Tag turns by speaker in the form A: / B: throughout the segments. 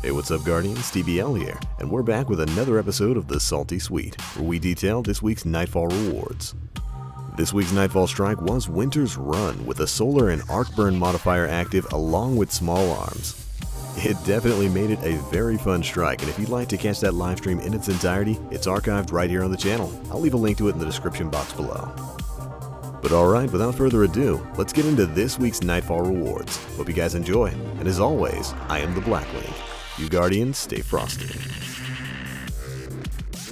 A: Hey, what's up, Guardians? TBL here, and we're back with another episode of The Salty Suite, where we detail this week's Nightfall rewards. This week's Nightfall Strike was Winter's Run, with a solar and arc burn modifier active along with small arms. It definitely made it a very fun strike, and if you'd like to catch that live stream in its entirety, it's archived right here on the channel. I'll leave a link to it in the description box below. But alright, without further ado, let's get into this week's Nightfall rewards. Hope you guys enjoy, and as always, I am the Blacklink. You Guardians, stay frosty.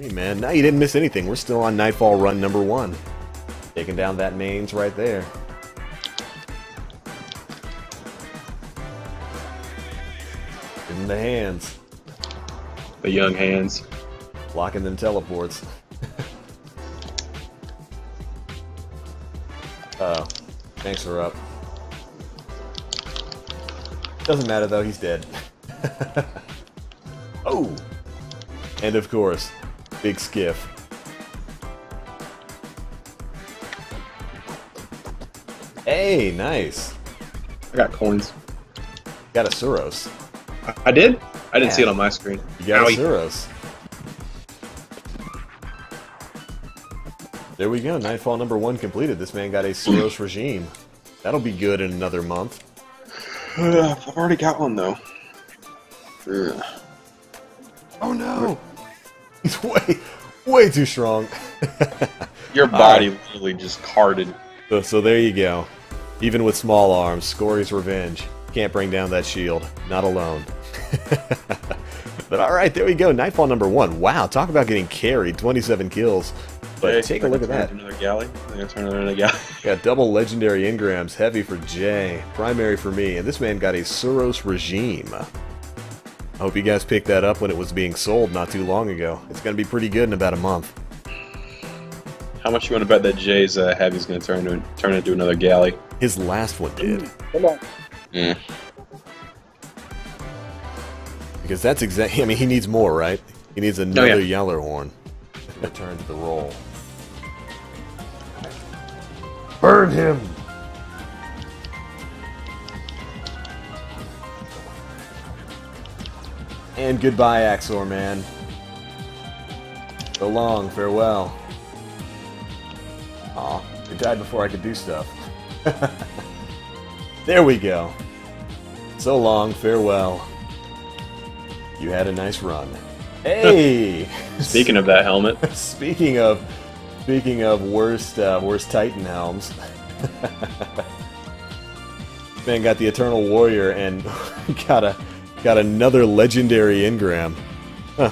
A: Hey man, now you didn't miss anything. We're still on Nightfall run number one. Taking down that mains right there. In the hands.
B: The young hands.
A: Blocking them teleports. oh. Thanks for up. Doesn't matter though, he's dead. oh! And of course, big skiff. Hey, nice.
B: I got coins.
A: Got a Suros.
B: I did? I didn't
A: Yeah.
B: see it on my screen.
A: You got
B: Owie.
A: a Suros. There we go. Nightfall number one completed. This man got a Suros regime. That'll be good in another month.
B: I've already got one though. Ugh.
A: Oh no! He's way, way too strong.
B: Your body literally just carded.
A: So, so there you go. Even with small arms, Scory's revenge. Can't bring down that shield. Not alone. but alright, there we go. Nightfall number one. Wow, talk about getting carried. 27 kills. But
B: Jay,
A: take a look at that.
B: Another galley. I think I turned another galley.
A: Got double legendary engrams. Heavy for Jay. Primary for me. And this man got a Suros regime. I hope you guys picked that up when it was being sold not too long ago. It's going to be pretty good in about a month.
B: How much you want to bet that Jay's uh, heavy's going to turn into turn into another galley?
A: His last one did.
B: Come on. Yeah.
A: Because that's exactly. I mean, he needs more, right? He needs another
B: Oh, yeah.
A: Gjallarhorn. Return to the roll. Burn him! And goodbye, Aksor, man. So long, farewell. Aw, he died before I could do stuff. there we go. So long, farewell. You had a nice run. Hey!
B: Speaking of that helmet,
A: speaking of speaking of worst uh, worst Titan helms. Man got the Eternal Warrior and got a got another legendary engram. Huh.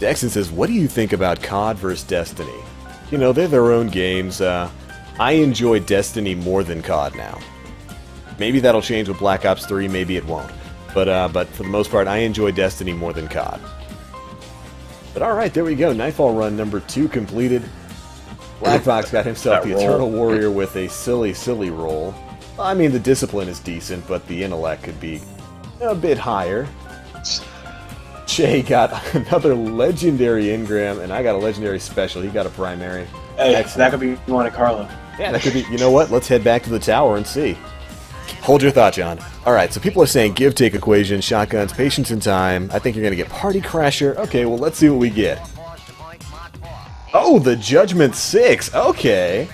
A: Dexon says, "What do you think about COD versus Destiny? You know, they're their own games. Uh, I enjoy Destiny more than COD now. Maybe that'll change with Black Ops 3. Maybe it won't. But uh, but for the most part, I enjoy Destiny more than COD. But all right, there we go. Nightfall run number two completed. Blkvox got himself the
B: roll.
A: Eternal Warrior with a silly, silly roll. I mean, the discipline is decent, but the intellect could be a bit higher. Jay got another legendary engram, and I got a legendary special. He got a primary.
B: hey,
A: Excellent.
B: that could be Monte Carlo.
A: Yeah, that could be. You know what? Let's head back to the tower and see. Hold your thought, John. All right, so people are saying give take equation, shotguns, patience and time. I think you're going to get party crasher. Okay, well, let's see what we get. Oh, the Judgment 6. Okay.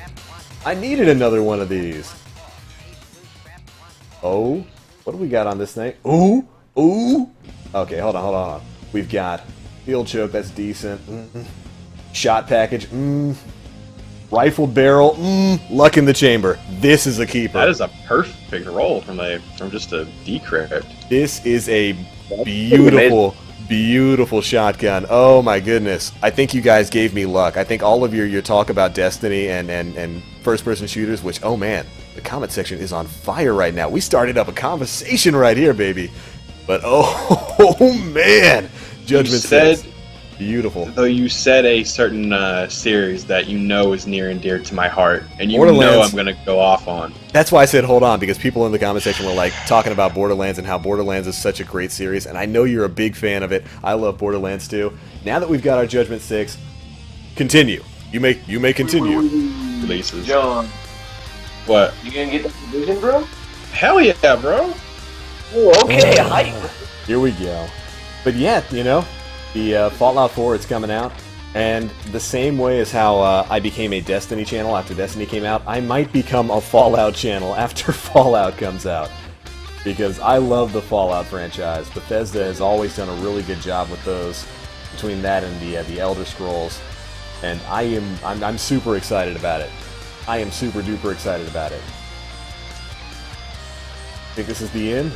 A: I needed another one of these. Oh, what do we got on this thing? Ooh, ooh. Okay, hold on, hold on. hold on. We've got field choke, that's decent. Mm. Shot package, mm. Rifled barrel, mm. Luck in the chamber. This is a keeper.
B: That is a perfect roll from a from just a decrypt.
A: This is a beautiful, beautiful shotgun. Oh my goodness. I think you guys gave me luck. I think all of your, your talk about Destiny and, and, and first person shooters, which, oh man, the comment section is on fire right now. We started up a conversation right here, baby. But oh, oh man. Judgment
B: said-
A: Six. Beautiful.
B: Though you said a certain uh, series that you know is near and dear to my heart, and you know I'm gonna go off on.
A: That's why I said hold on because people in the comment section were like talking about Borderlands and how Borderlands is such a great series, and I know you're a big fan of it. I love Borderlands too. Now that we've got our Judgment Six, continue. You may you may continue.
B: releases.
C: John,
B: What?
C: you gonna get that division, bro?
B: Hell yeah, bro!
C: Oh, okay, hype.
A: Here we go. But yeah, you know, the uh, Fallout 4 is coming out, and the same way as how uh, I became a Destiny channel after Destiny came out, I might become a Fallout channel after Fallout comes out. Because I love the Fallout franchise. Bethesda has always done a really good job with those, between that and the uh, the Elder Scrolls, and I am I'm, I'm super excited about it. I am super duper excited about it. Think this is the end?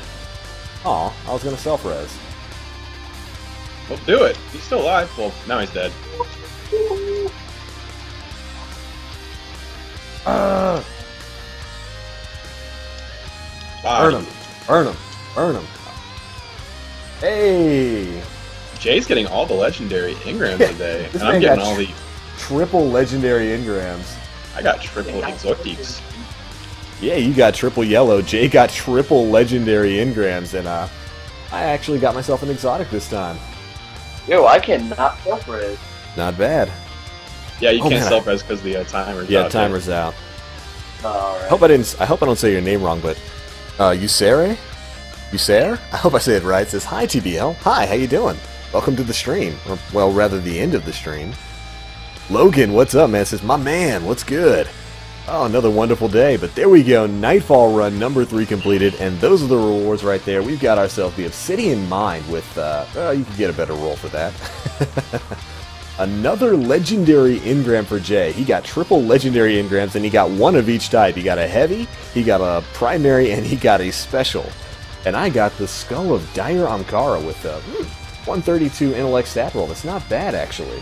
A: Aw, I was gonna self-res.
B: Well, do it. He's still alive. Well, now he's dead.
A: Uh, burn him, burn him, burn him. Hey,
B: Jay's getting all the legendary engrams today, and I'm getting all the.
A: triple legendary engrams.
B: I got triple exotics.
A: Yeah, you got triple yellow. Jay got triple legendary engrams, and uh, I actually got myself an exotic this time.
C: Yo, I cannot self-res.
A: Not bad.
B: Yeah, you
A: Oh,
B: can't
A: man,
B: self res because the uh, timer's
A: Yeah,
B: out there.
A: timer's out. I
C: Alright.
A: hope I didn't. I hope I don't say your name wrong, but uh, Usere, User. I hope I say it right. Says hi, TBL. Hi, how you doing? Welcome to the stream, or well, rather the end of the stream. Logan, what's up, man? Says my man, what's good? Oh, another wonderful day. But there we go. Nightfall run number three completed, and those are the rewards right there. We've got ourselves the Obsidian Mind with. Uh, well, you can get a better roll for that. Another legendary engram for Jay. He got triple legendary engrams and he got one of each type. He got a heavy, he got a primary, and he got a special. And I got the Skull of Dire Ahamkara with a hmm, 132 intellect stat roll. That's not bad, actually.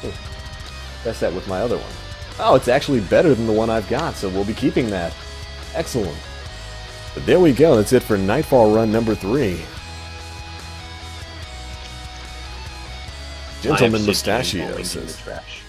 A: Hmm. Test that with my other one. Oh, it's actually better than the one I've got, so we'll be keeping that. Excellent. But there we go. That's it for Nightfall Run number three. Gentleman
B: obsidian